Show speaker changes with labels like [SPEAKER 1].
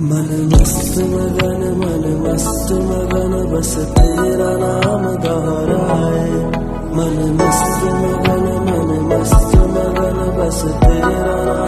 [SPEAKER 1] मन मस्त मगन मन मस्त मगन बस तेरा नाम दोहराए मन मस्त मगन मन मस्त मगन बस तेरा नाम